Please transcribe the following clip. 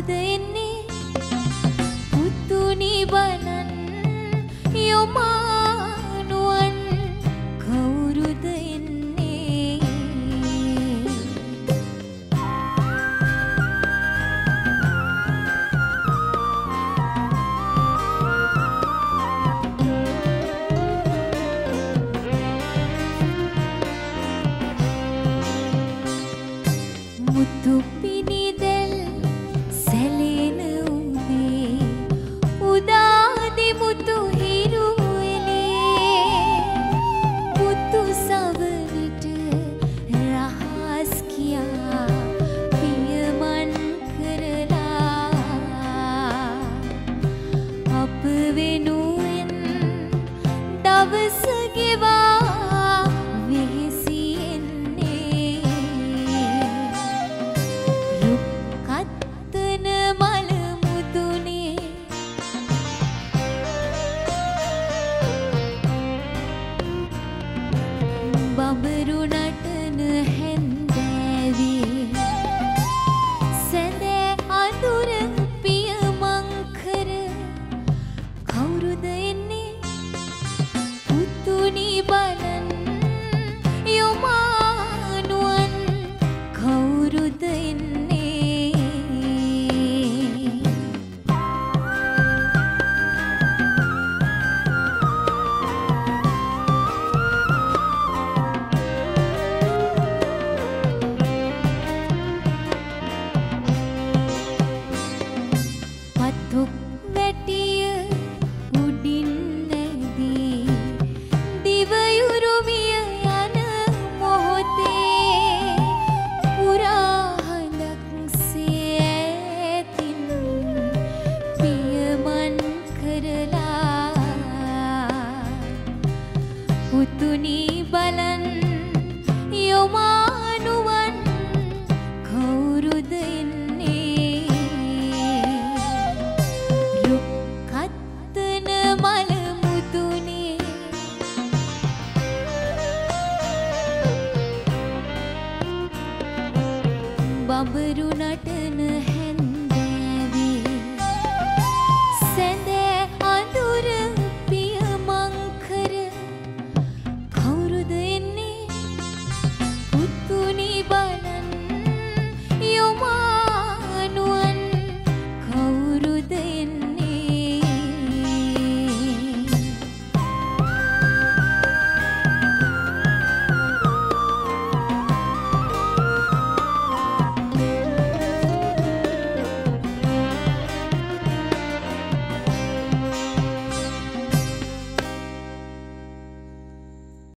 කවුද එන්නේ? පුතුනි බලන් යොමානුවන් කවුරුද එන්නේ? මුතු පිනි වෙනුවෙන් දවස ගෙවා පුතුනී බබරු නටන